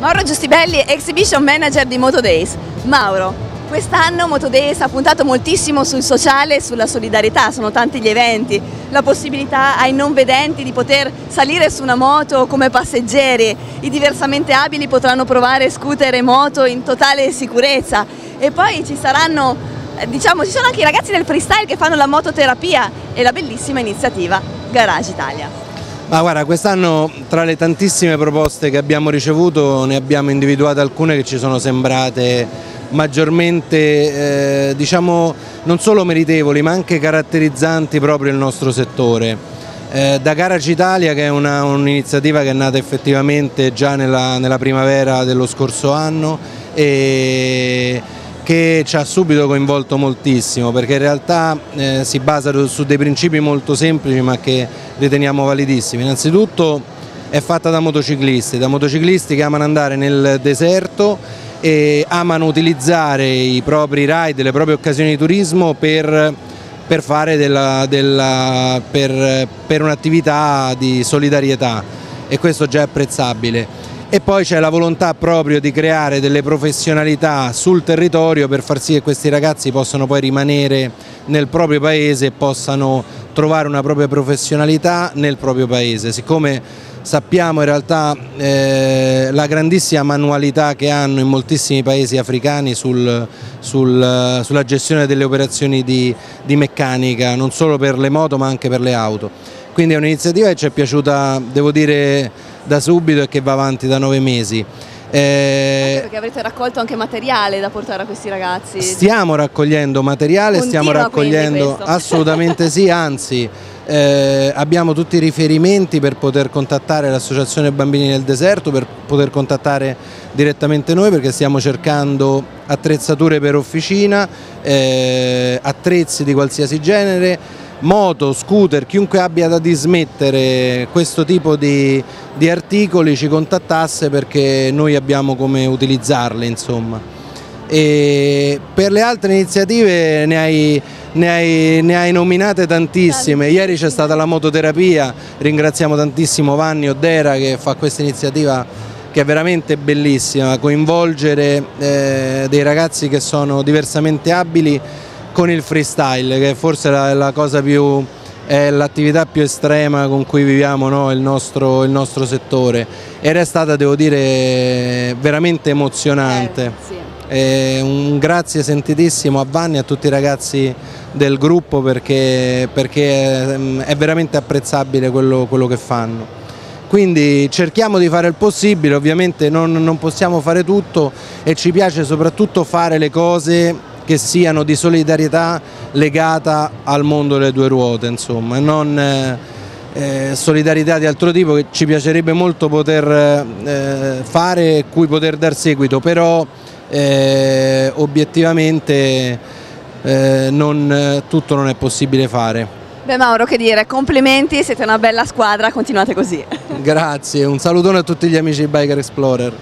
Mauro Giustibelli, Exhibition Manager di Moto Days. Mauro, quest'anno Moto Days ha puntato moltissimo sul sociale e sulla solidarietà, sono tanti gli eventi, la possibilità ai non vedenti di poter salire su una moto come passeggeri, i diversamente abili potranno provare scooter e moto in totale sicurezza e poi ci saranno, eh, diciamo, ci sono anche i ragazzi del freestyle che fanno la mototerapia e la bellissima iniziativa Garage Italia. Ma guarda, quest'anno tra le tantissime proposte che abbiamo ricevuto ne abbiamo individuate alcune che ci sono sembrate maggiormente, eh, diciamo, non solo meritevoli ma anche caratterizzanti proprio il nostro settore. Eh, da Garage Italia che è un'iniziativa un che è nata effettivamente già nella, nella primavera dello scorso anno e che ci ha subito coinvolto moltissimo perché in realtà eh, si basa su dei principi molto semplici ma che riteniamo validissimi. Innanzitutto è fatta da motociclisti, da motociclisti che amano andare nel deserto e amano utilizzare i propri ride, le proprie occasioni di turismo per, per, per, per un'attività di solidarietà e questo già è apprezzabile e poi c'è la volontà proprio di creare delle professionalità sul territorio per far sì che questi ragazzi possano poi rimanere nel proprio paese e possano trovare una propria professionalità nel proprio paese. Siccome sappiamo in realtà eh, la grandissima manualità che hanno in moltissimi paesi africani sul, sul, sulla gestione delle operazioni di, di meccanica, non solo per le moto ma anche per le auto. Quindi è un'iniziativa che ci è piaciuta, devo dire, da subito e che va avanti da nove mesi. Eh, perché avrete raccolto anche materiale da portare a questi ragazzi? Stiamo raccogliendo materiale, Continua stiamo raccogliendo assolutamente sì, anzi eh, abbiamo tutti i riferimenti per poter contattare l'associazione Bambini nel Deserto, per poter contattare direttamente noi perché stiamo cercando attrezzature per officina, eh, attrezzi di qualsiasi genere, moto, scooter, chiunque abbia da dismettere questo tipo di, di articoli ci contattasse perché noi abbiamo come utilizzarli insomma. E per le altre iniziative ne hai, ne hai, ne hai nominate tantissime, ieri c'è stata la mototerapia, ringraziamo tantissimo Vanni Oddera che fa questa iniziativa che è veramente bellissima, coinvolgere eh, dei ragazzi che sono diversamente abili con il freestyle che forse è la, cosa più l'attività più estrema con cui viviamo no? il, nostro, il, nostro, settore ed è stata devo dire veramente emozionante eh, sì. un grazie sentitissimo a Vanni e a tutti i ragazzi del gruppo perché, perché ehm, è veramente apprezzabile quello, quello, che fanno quindi cerchiamo di fare il possibile ovviamente non, non possiamo fare tutto e ci piace soprattutto fare le cose che siano di solidarietà legata al mondo delle due ruote, insomma, e non eh, eh, solidarietà di altro tipo che ci piacerebbe molto poter eh, fare e cui poter dar seguito, però eh, obiettivamente eh, non, tutto non è possibile fare. Beh Mauro, che dire, complimenti, siete una bella squadra, continuate così. Grazie, un salutone a tutti gli amici di Biker Explorer.